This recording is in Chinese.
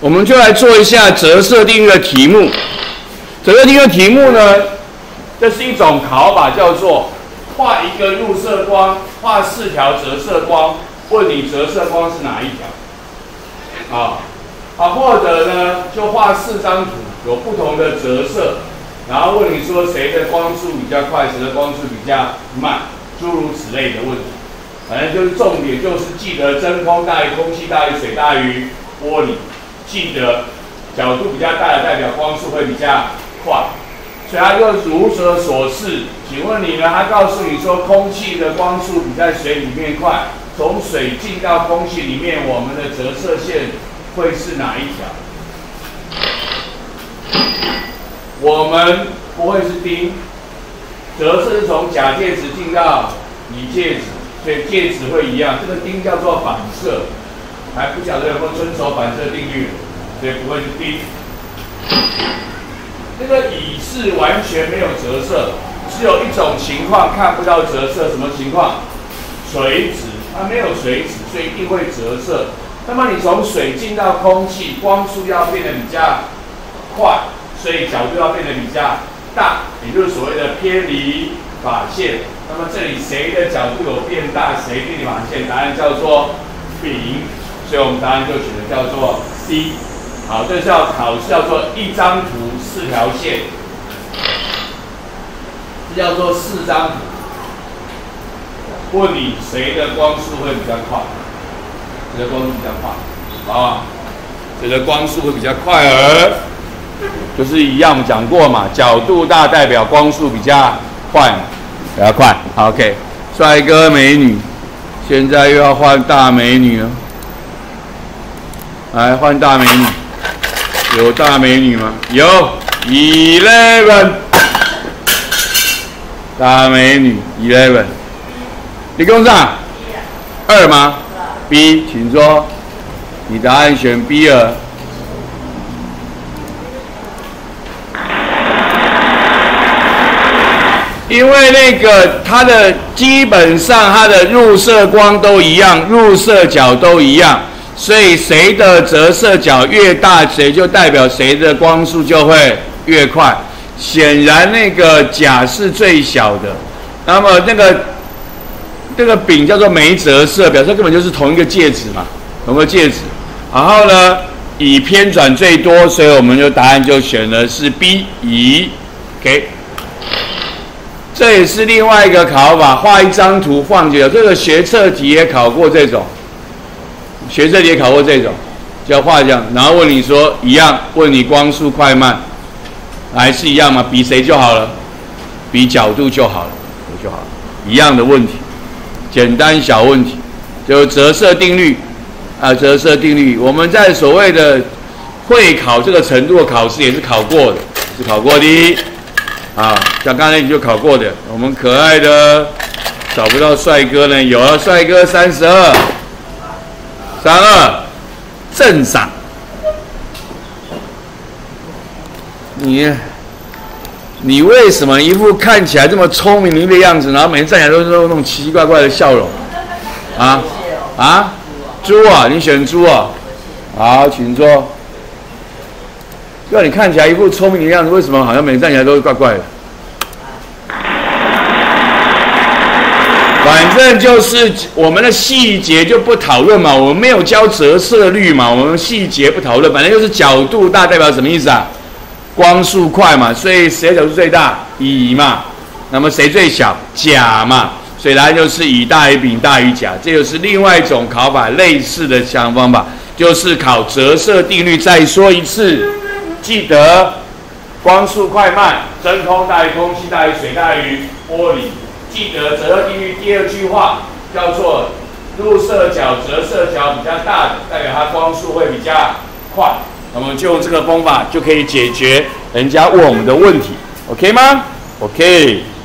我们就来做一下折射定律的题目。折射定律的题目呢，这是一种考法，叫做画一个入射光，画四条折射光，问你折射光是哪一条？啊，啊，或者呢，就画四张图，有不同的折射，然后问你说谁的光速比较快，谁的光速比较慢，诸如此类的问题。反正就是重点，就是记得真空大于空气大于水大于玻璃。记得角度比较大的代表光速会比较快，所以他就如蛇所示。请问你呢？他告诉你说，空气的光速比在水里面快，从水进到空气里面，我们的折射线会是哪一条？我们不会是丁，折射是从假介质进到乙介质，所以介质会一样。这个丁叫做反射。还不晓得有没有遵守反射定律，所以不会是 D。这个乙是完全没有折射，只有一种情况看不到折射，什么情况？垂直，它没有垂直，所以一定会折射。那么你从水进到空气，光速要变得比较快，所以角度要变得比较大，也就是所谓的偏离法线。那么这里谁的角度有变大，谁偏离法线？答案叫做丙。所以我们答案就选的叫做 C。好，这是要考，叫做一张图四条线，这叫做四张图。问你谁的光速会比较快？谁的光速比较快？啊，谁的光速会比较快？而就是一样，我们讲过嘛，角度大代表光速比较快，比较快。OK，帅哥美女，现在又要换大美女了。来换大美女，有大美女吗？有，eleven，大美女，eleven，你跟上，二吗？B，请说，你答案选 B 二，因为那个它的基本上它的入射光都一样，入射角都一样。所以谁的折射角越大，谁就代表谁的光速就会越快。显然那个甲是最小的，那么那个这个丙叫做没折射，表示根本就是同一个介质嘛，同个介质。然后呢，乙偏转最多，所以我们就答案就选的是 B 乙。OK，这也是另外一个考法，画一张图放进来，这个学测题也考过这种。学测也考过这种，叫画这样，然后问你说一样，问你光速快慢，还是一样吗？比谁就好了，比角度就好了，就好了，一样的问题，简单小问题，就折射定律啊，折射定律，我们在所谓的会考这个程度的考试也是考过的，是考过的啊，像刚才你就考过的，我们可爱的找不到帅哥呢，有了帅哥三十二。三二正赏，你你为什么一副看起来这么聪明伶的样子，然后每天站起来都是那种奇奇怪怪的笑容？啊啊，猪啊，你选猪啊？好，请坐。要你看起来一副聪明的样子，为什么好像每天站起来都是怪怪的？反正就是我们的细节就不讨论嘛，我们没有教折射率嘛，我们细节不讨论。反正就是角度大代表什么意思啊？光速快嘛，所以谁角度最大？乙嘛。那么谁最小？甲嘛。所以答案就是乙大于丙大于甲。这就是另外一种考法，类似的想方法，就是考折射定律。再说一次，记得光速快慢，真空大于空气大于水大于玻璃。记得折射定律第二句话叫做入射角折射角比较大的，代表它光速会比较快。那么就用这个方法就可以解决人家问我们的问题，OK 吗？OK。